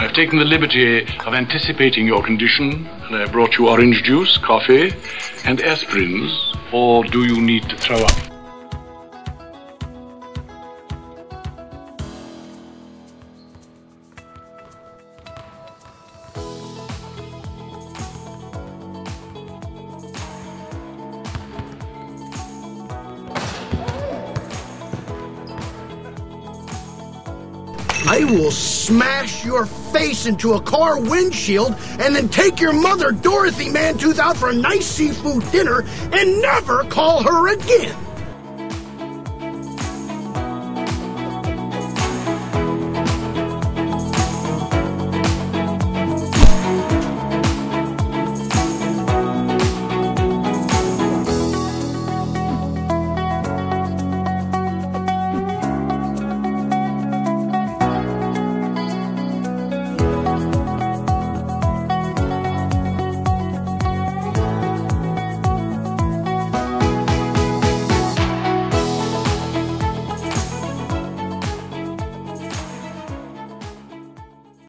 I've taken the liberty of anticipating your condition, and I brought you orange juice, coffee, and aspirins. Or do you need to throw up? I will smash your face into a car windshield and then take your mother, Dorothy Mantooth, out for a nice seafood dinner and never call her again.